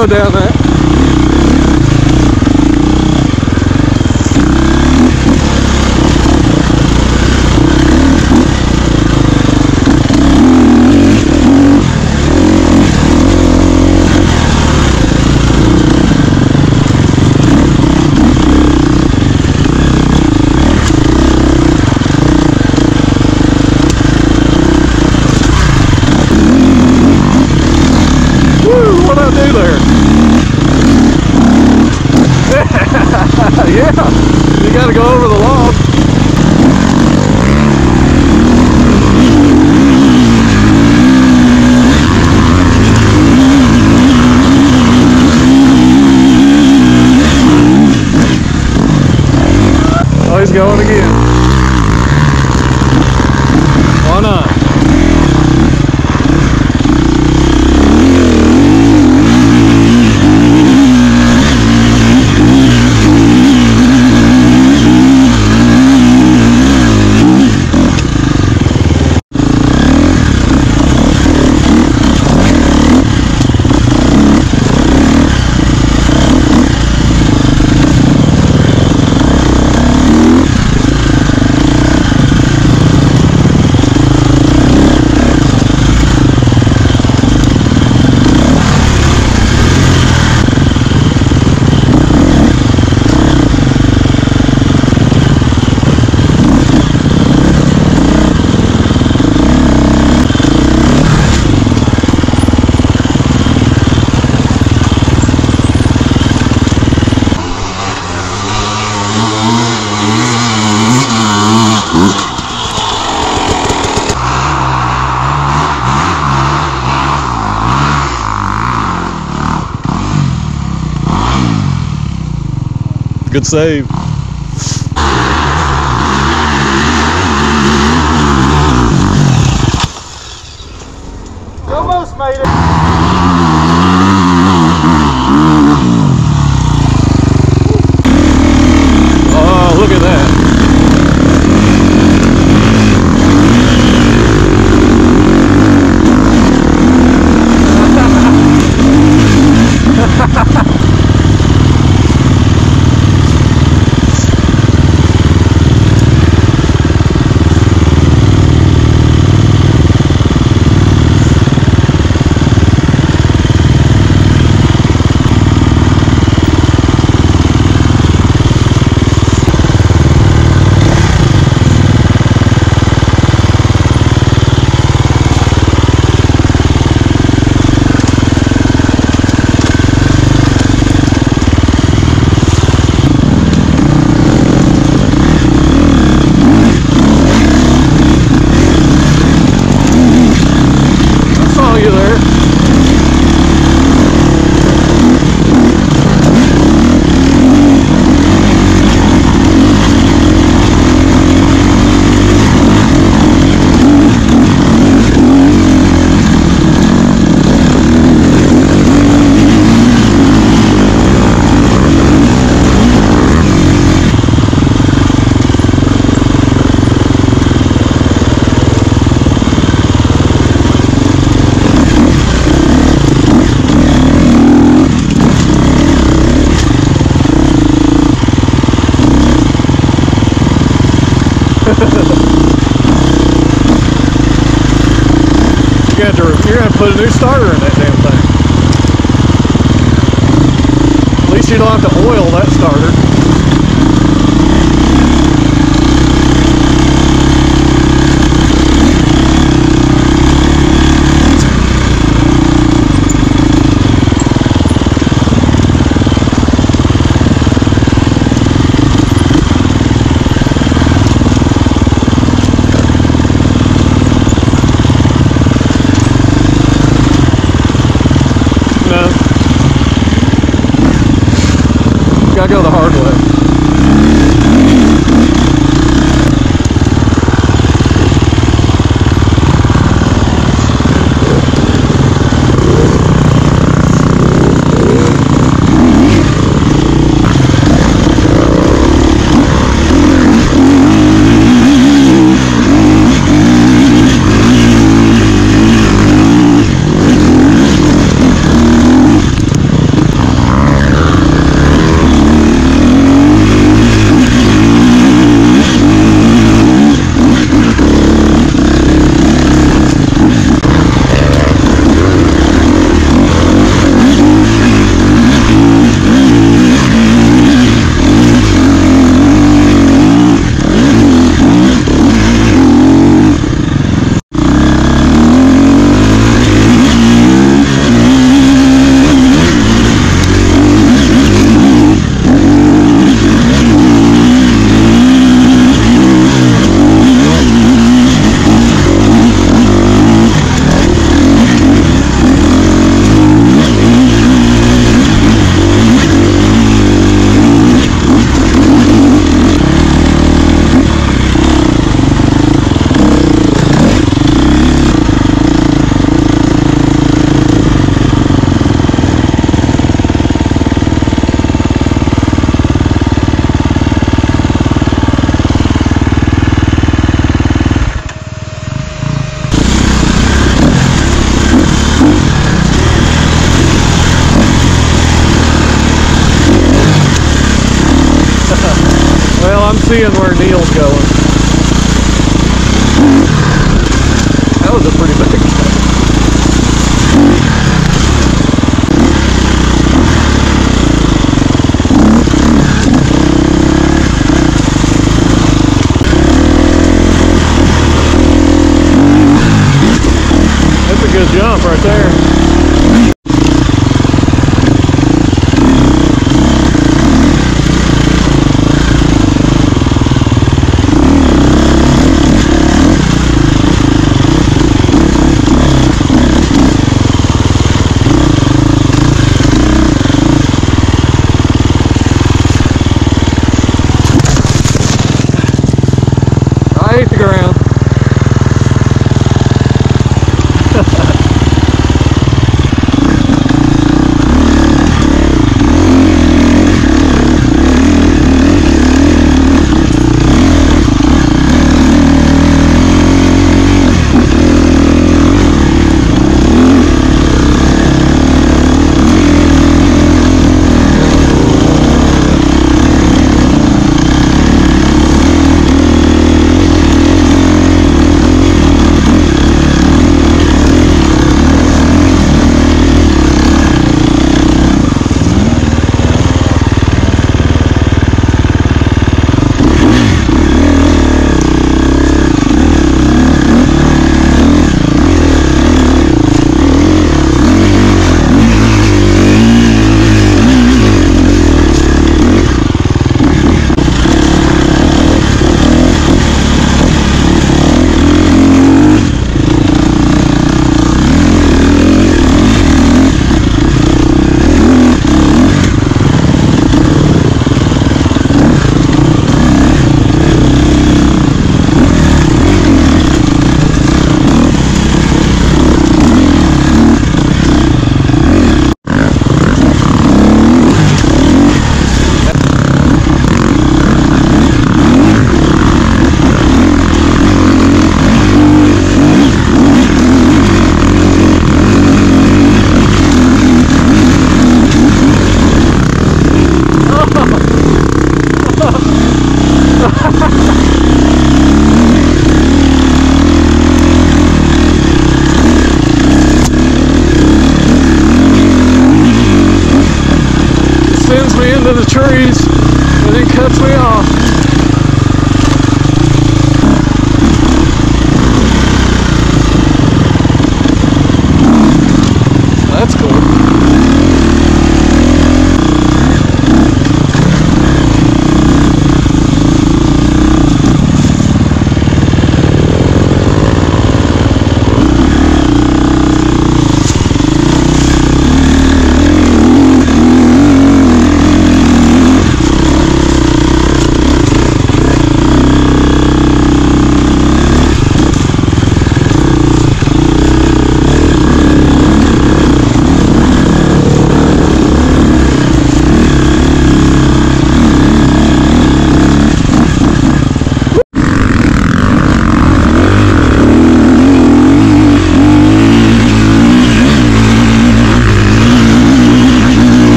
go down that. yeah, you gotta go over the log. Good save. Almost made it. Oh, look at that. I saw you there. You got to, you're gonna put a new starter in that damn thing. At least you don't have to oil that starter. Gotta go the hard way. Seeing where Neil's going. That was a pretty big That's a good jump right there. I hate the ground. sends me into the trees and then cuts me off.